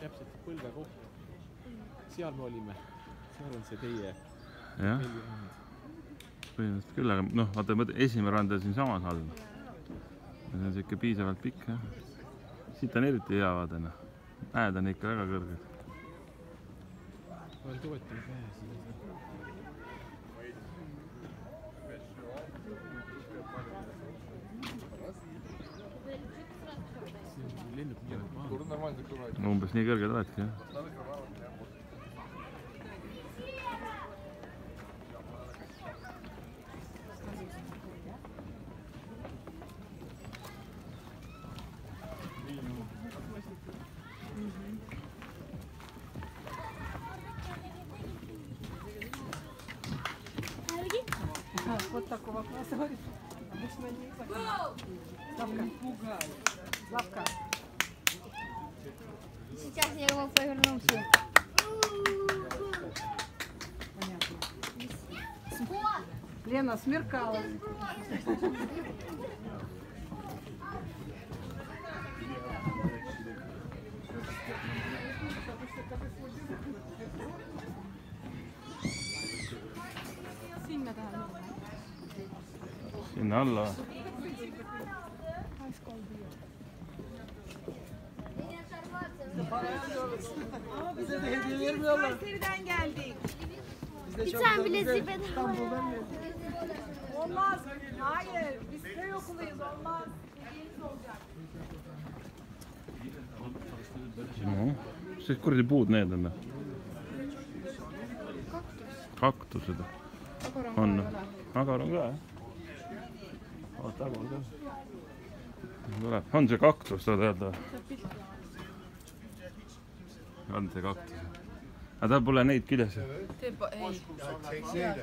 täpselt põlve koht. seal me olime, seal on see teie jah, põhimõtteliselt küll, aga noh, vaata, esimene rand on siinsamas all. see on siuke piisavalt pikk jah. siit on eriti hea vaade noh, mäed on ikka väga kõrged. veel toetame käe nii kõrged oledki jah. Вот такого класса. говорит. Обычно не так. Славка. Сейчас я его поверну все. Лена смеркалась. Sinna tahan Paraya. Bize de hediye vermiyorlar. Kayseri'den geldik. Bir tane bileziği bedava. İstanbul'dan. Olmaz. Hayır. Biz köy okuluyuz. Olmaz. Hediyeniz olacak. Ну, все вроде будет, наверное. Кактус. Кактус это. On. Akaron ka, jah? vaata, Akaron ka. tuleb, on see kaktus, saad öelda? kandekaktus. aga tal pole neid küljes ju? ei.